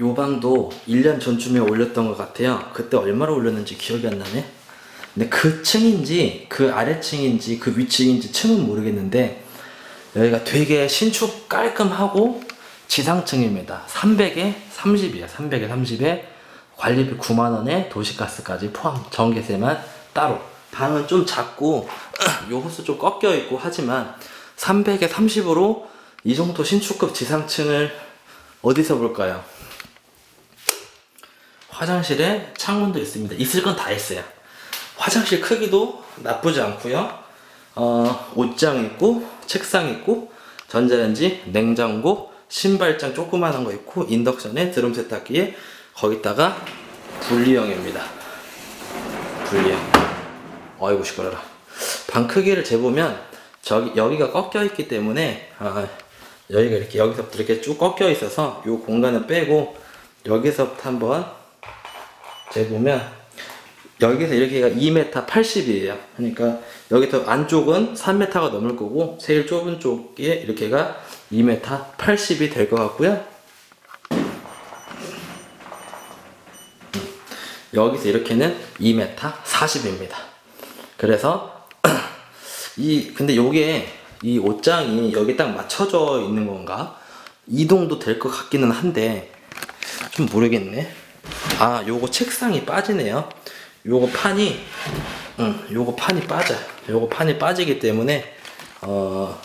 요 방도 1년 전쯤에 올렸던 것 같아요. 그때 얼마로 올렸는지 기억이 안 나네. 근데 그 층인지 그 아래층인지 그 위층인지 층은 모르겠는데 여기가 되게 신축 깔끔하고 지상층입니다. 300에 30이에요. 300에 30에 관리비 9만 원에 도시가스까지 포함 전기세만 따로. 방은 좀 작고 요 호수 좀 꺾여 있고 하지만 300에 30으로 이 정도 신축급 지상층을 어디서 볼까요? 화장실에 창문도 있습니다. 있을 건 다 있어요. 화장실 크기도 나쁘지 않고요. 어, 옷장 있고 책상 있고 전자레인지, 냉장고, 신발장 조그마한 거 있고 인덕션에 드럼 세탁기에 거기다가 분리형입니다. 분리형. 어이구 시끄러라. 방 크기를 재보면 저기 여기가 꺾여 있기 때문에 아, 여기가 이렇게 여기서부터 이렇게 쭉 꺾여 있어서 이 공간을 빼고 여기서부터 한번 재보면 여기서 이렇게가 2m 80이에요. 그러니까 여기서 안쪽은 3m가 넘을 거고 제일 좁은 쪽에 이렇게가 2m 80이 될 것 같고요. 여기서 이렇게는 2m 40입니다. 그래서 이 근데 요게 이 옷장이 여기 딱 맞춰져 있는 건가? 이동도 될 것 같기는 한데 좀 모르겠네. 아, 요거 책상이 빠지네요. 요거 판이 응, 요거 판이 빠져. 요거 판이 빠지기 때문에 어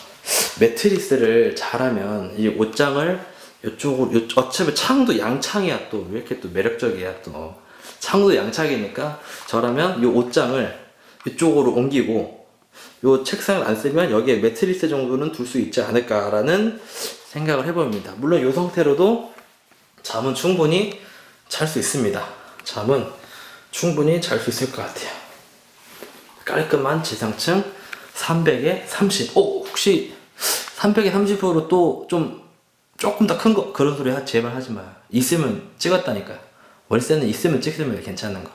매트리스를 잘하면 이 옷장을 요쪽으로 요, 어차피 창도 양창이야 또 왜 이렇게 또 매력적이야 또 창도 양창이니까 저라면 이 옷장을 이쪽으로 옮기고 요 책상을 안 쓰면 여기에 매트리스 정도는 둘 수 있지 않을까라는 생각을 해봅니다. 물론 이 상태로도 잠은 충분히 잘 수 있습니다. 잠은 충분히 잘 수 있을 것 같아요. 깔끔한 지상층 300에 30. 오, 혹시 300에 30으로 또 좀 조금 더 큰 거 그런 소리 하, 제발 하지 마요. 있으면 찍었다니까. 월세는 있으면 찍으면 괜찮은 거.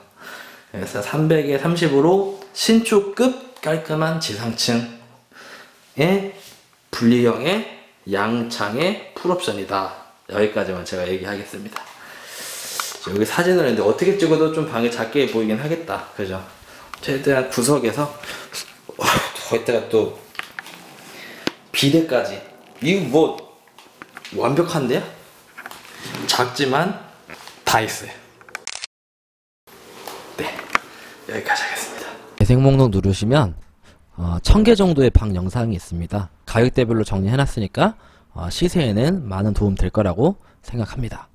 그래서 300에 30으로 신축급 깔끔한 지상층의 분리형의 양창의 풀옵션이다. 여기까지만 제가 얘기하겠습니다. 여기 사진을 했는데 어떻게 찍어도 좀 방이 작게 보이긴 하겠다. 그죠? 최대한 구석에서 거기다가 또 비대까지 이거 뭐 완벽한데요? 작지만 다 있어요. 네, 여기까지 하겠습니다. 재생 목록 누르시면 어, 1000개 정도의 방 영상이 있습니다. 가격대별로 정리해놨으니까 어, 시세에는 많은 도움 될 거라고 생각합니다.